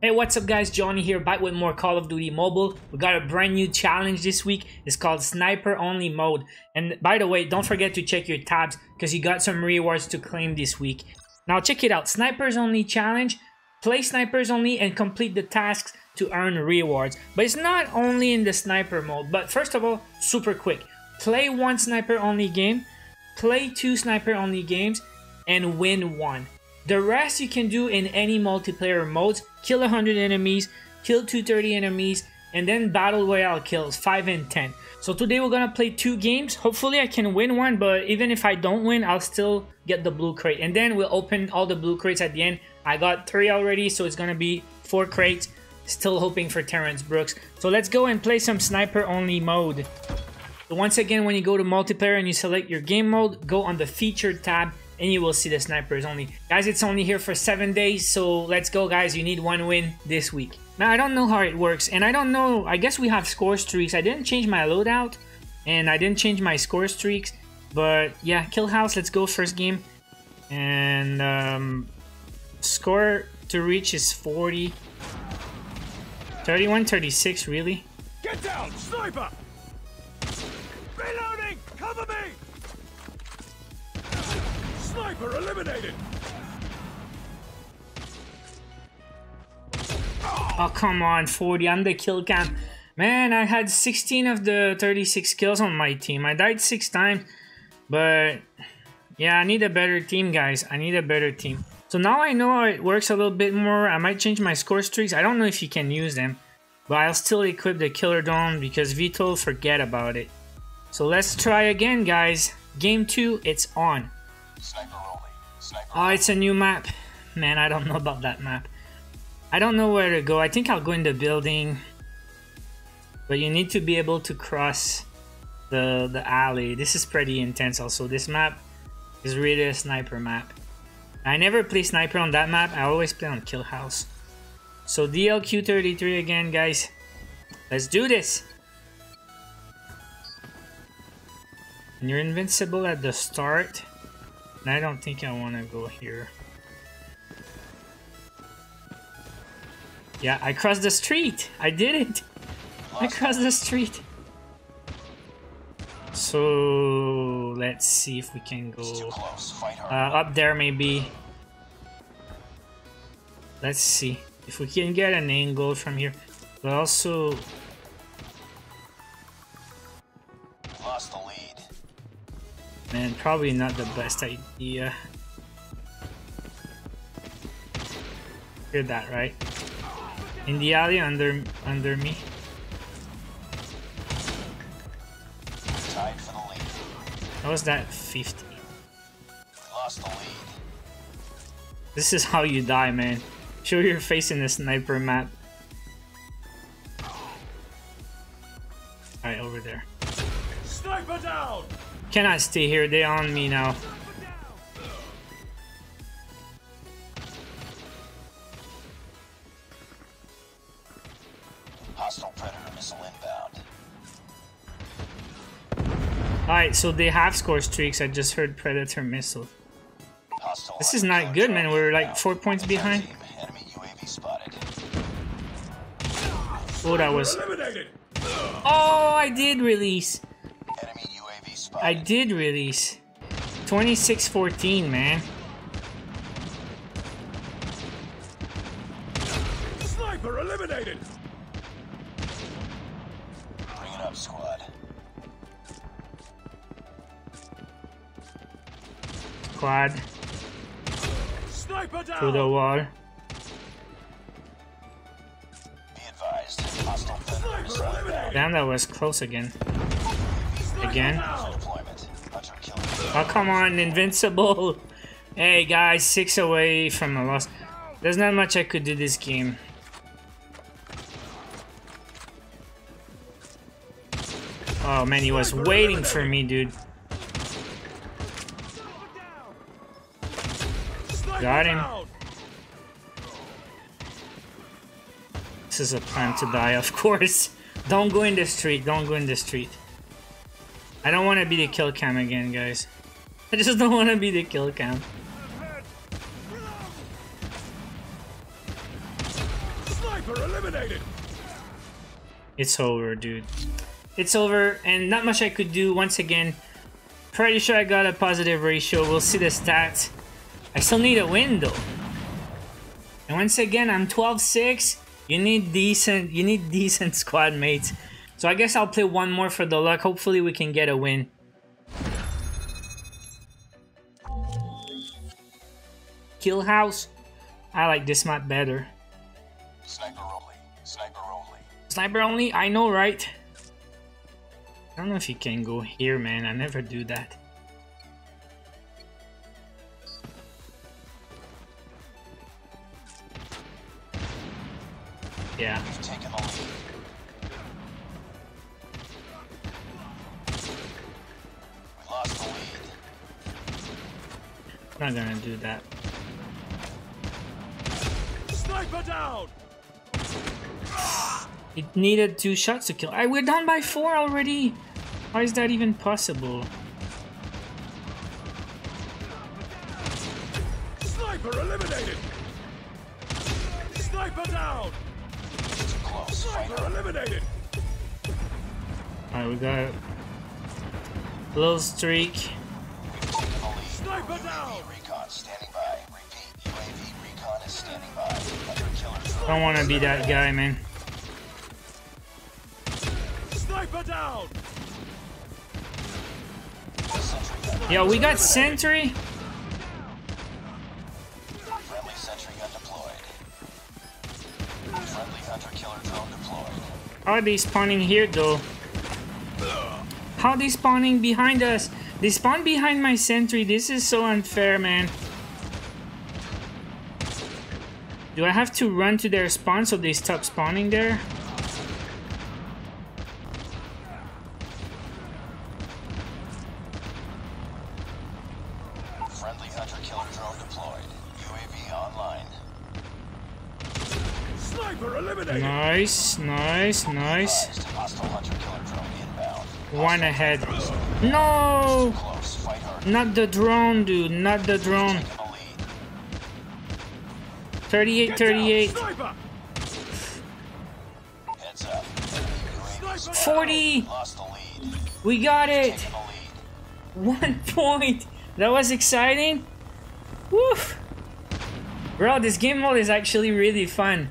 Hey, what's up guys? Johnny here, back with more Call of Duty Mobile. We got a brand new challenge this week. It's called Sniper Only Mode. And by the way, don't forget to check your tabs because you got some rewards to claim this week. Now check it out, Snipers Only Challenge. Play Snipers Only and complete the tasks to earn rewards. But it's not only in the Sniper mode. But first of all, super quick. Play one Sniper Only game, play two Sniper Only games, and win one. The rest you can do in any multiplayer modes. Kill 100 enemies, kill 230 enemies, and then Battle Royale kills 5 and 10. So today we're gonna play two games. Hopefully I can win one, but even if I don't win, I'll still get the blue crate. And then we'll open all the blue crates at the end. I got three already, so it's gonna be four crates. Still hoping for Terrence Brooks. So let's go and play some sniper only mode. Once again, when you go to multiplayer and you select your game mode, go on the featured tab and you will see the snipers only. Guys, it's only here for seven days, so let's go guys. You need one win this week. Now, I don't know how it works, and I don't know, I guess we have score streaks. I didn't change my loadout, and I didn't change my score streaks, but yeah, Kill House, let's go first game. And um, score to reach is 40. 31, 36, really? Get down, sniper! Sniper eliminated! Oh, come on, 40. I'm the kill cam. Man, I had 16 of the 36 kills on my team. I died six times, but yeah, I need a better team, guys. I need a better team. So now I know how it works a little bit more. I might change my score streaks. I don't know if you can use them, but I'll still equip the Killer Dome because Vito forget about it. So let's try again, guys. Game 2, it's on. Sniper Oh, it's a new map. Man, I don't know about that map. I don't know where to go. I think I'll go in the building. But you need to be able to cross the, the alley. This is pretty intense also. This map is really a sniper map. I never play sniper on that map. I always play on Kill House. So DLQ33 again, guys. Let's do this. And you're invincible at the start. And I don't think I want to go here. Yeah, I crossed the street. I did it. I crossed the street. So let's see if we can go uh, up there maybe. Let's see if we can get an angle from here. But also, man, probably not the best idea. Hear that, right? In the alley under under me. How was that 50? Lost the lead. This is how you die, man. Show your face in the sniper map. I cannot stay here, they on me now. Hostile predator missile inbound. Alright, so they have score streaks. I just heard Predator missile. Hostile This is not good, man. We're like four points behind. Team, enemy UAV spotted. Oh, that was. Oh, I did release. Enemy UAV spotted. I did release. 26-14, man. Sniper eliminated! Bring it up, squad. Quad Sniper down! through the wall. Be advised. Hostile predator missile. Damn, that was close again. Again. Oh, come on, invincible. Hey, guys, six away from a loss. There's not much I could do this game. Oh, man, he was waiting for me, dude. Got him. This is a plan to die, of course. Don't go in the street. Don't go in the street. I don't want to be the kill cam again, guys. I just don't want to be the kill cam. Sniper eliminated. It's over, dude. It's over, and not much I could do. Once again, pretty sure I got a positive ratio. We'll see the stats. I still need a win, though. And once again, I'm 12-6. You need decent, you need decent squad mates. So I guess I'll play one more for the luck. Hopefully we can get a win. Kill house. I like this map better. Sniper only. Sniper only. Sniper only? I know, right? I don't know if you can go here, man. I never do that. Yeah. We've taken the lead. We lost the lead. Not gonna do that. Sniper down. It needed two shots to kill. I we're down by four already. How is that even possible? Sniper eliminated. Sniper down. Too close. Fight Sniper eliminated. Alright, we got a little streak. We've taken the lead. Sniper down. Recon standing by. I don't want to be that guy, man. Sniper down. Sentry. Yo, we got Sentry. Friendly sentry gun deployed. Friendly hunter killer drone deployed. How are they spawning here, though? How are they spawning behind us? They spawn behind my Sentry. This is so unfair, man. Do I have to run to their spawn so they stop spawning there? Friendly hunter killer drone deployed. UAV online. Sniper eliminated. Nice, nice, nice. Advised. Hostile hunter killer drone inbound. One ahead. No! Close. Fight hard. Not the drone, dude. Not the drone. Taking 38, 38. Sniper. Heads up. UAV Sniper. 40! lost the lead. We got it! Taking the lead. One point! That was exciting! Woof! Bro, this game mode is actually really fun.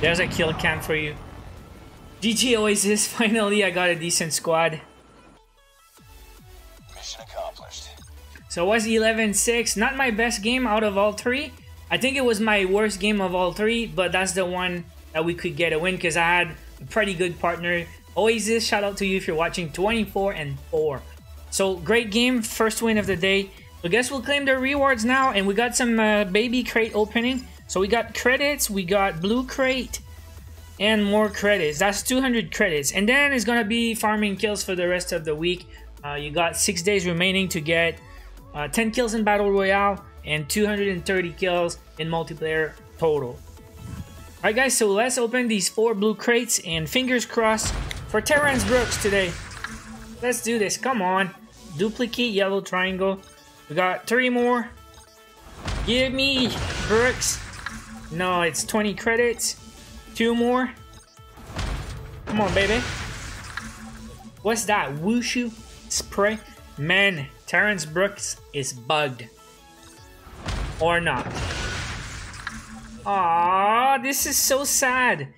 There's a kill cam for you. GG Oasis, finally I got a decent squad. Mission accomplished. So it was 11-6, not my best game out of all three. I think it was my worst game of all three, but that's the one that we could get a win because I had a pretty good partner. Oasis, shout out to you if you're watching 24 and 4. So great game, first win of the day. I guess we'll claim the rewards now, and we got some uh, baby crate opening. So we got credits, we got blue crate, and more credits. That's 200 credits. And then it's gonna be farming kills for the rest of the week. Uh, you got six days remaining to get uh, 10 kills in Battle Royale and 230 kills in multiplayer total. Alright guys, so let's open these four blue crates and fingers crossed for Terrence Brooks today. Let's do this, come on. Duplicate yellow triangle. We got three more. Give me Brooks. No, it's 20 credits. Two more. Come on, baby. What's that? Wushu spray? Man, Terrence Brooks is bugged. Or not. Aww, this is so sad.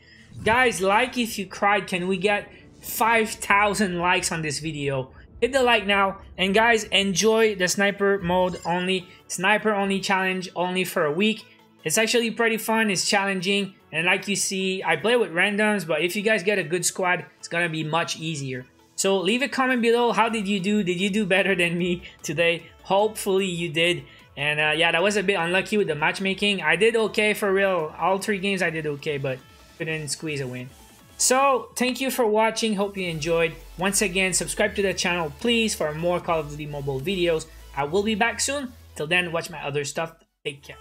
Guys, like if you cried. Can we get 5,000 likes on this video? Hit the like now. And guys, enjoy the sniper mode only. Sniper only challenge only for a week. It's actually pretty fun. It's challenging. And like you see, I play with randoms. But if you guys get a good squad, it's going to be much easier. So leave a comment below. How did you do? Did you do better than me today? Hopefully you did. And uh, yeah, that was a bit unlucky with the matchmaking. I did okay for real. All three games I did okay, but couldn't squeeze a win. So thank you for watching. Hope you enjoyed. Once again, subscribe to the channel, please, for more Call of Duty mobile videos. I will be back soon. Till then, watch my other stuff. Take care.